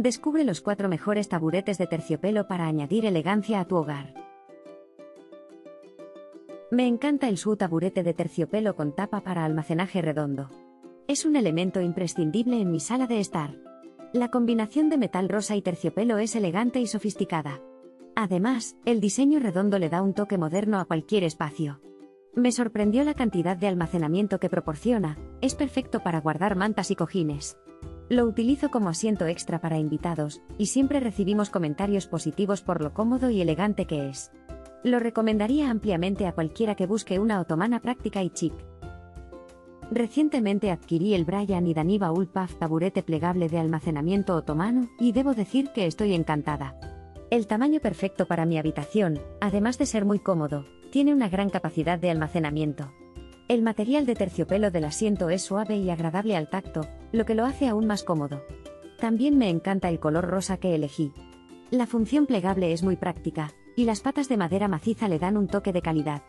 Descubre los cuatro mejores taburetes de terciopelo para añadir elegancia a tu hogar. Me encanta el su taburete de terciopelo con tapa para almacenaje redondo. Es un elemento imprescindible en mi sala de estar. La combinación de metal rosa y terciopelo es elegante y sofisticada. Además, el diseño redondo le da un toque moderno a cualquier espacio. Me sorprendió la cantidad de almacenamiento que proporciona, es perfecto para guardar mantas y cojines. Lo utilizo como asiento extra para invitados, y siempre recibimos comentarios positivos por lo cómodo y elegante que es. Lo recomendaría ampliamente a cualquiera que busque una otomana práctica y chic. Recientemente adquirí el Brian y Daniva Ulpaf taburete plegable de almacenamiento otomano, y debo decir que estoy encantada. El tamaño perfecto para mi habitación, además de ser muy cómodo, tiene una gran capacidad de almacenamiento. El material de terciopelo del asiento es suave y agradable al tacto, lo que lo hace aún más cómodo. También me encanta el color rosa que elegí. La función plegable es muy práctica, y las patas de madera maciza le dan un toque de calidad.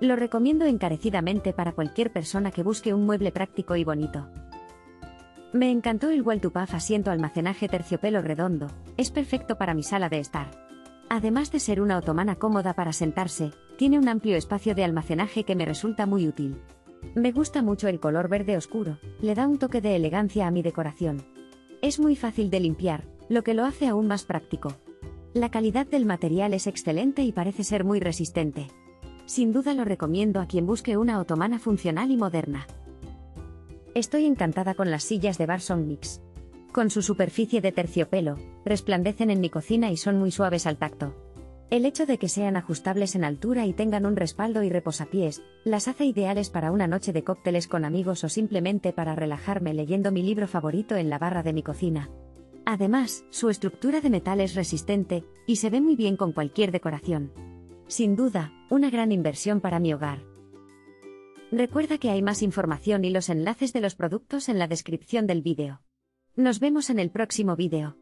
Lo recomiendo encarecidamente para cualquier persona que busque un mueble práctico y bonito. Me encantó el Wall-to-Puff asiento almacenaje terciopelo redondo, es perfecto para mi sala de estar. Además de ser una otomana cómoda para sentarse, tiene un amplio espacio de almacenaje que me resulta muy útil. Me gusta mucho el color verde oscuro, le da un toque de elegancia a mi decoración. Es muy fácil de limpiar, lo que lo hace aún más práctico. La calidad del material es excelente y parece ser muy resistente. Sin duda lo recomiendo a quien busque una otomana funcional y moderna. Estoy encantada con las sillas de Barson Mix. Con su superficie de terciopelo, resplandecen en mi cocina y son muy suaves al tacto. El hecho de que sean ajustables en altura y tengan un respaldo y reposapiés, las hace ideales para una noche de cócteles con amigos o simplemente para relajarme leyendo mi libro favorito en la barra de mi cocina. Además, su estructura de metal es resistente, y se ve muy bien con cualquier decoración. Sin duda, una gran inversión para mi hogar. Recuerda que hay más información y los enlaces de los productos en la descripción del vídeo. Nos vemos en el próximo vídeo.